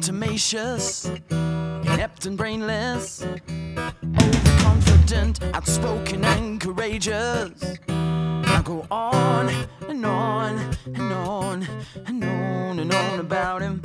become inept and brainless, overconfident, outspoken and courageous. I go on and on and on and on and on about him.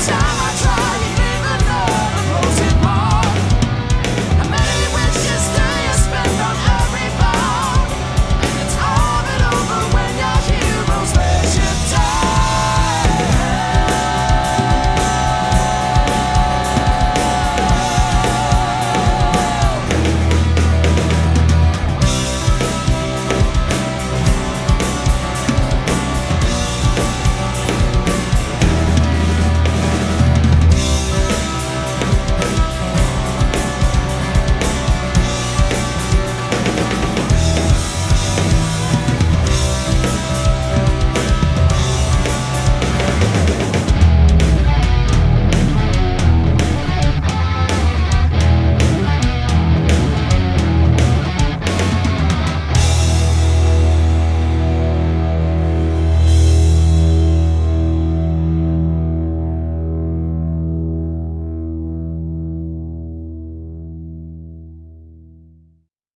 time.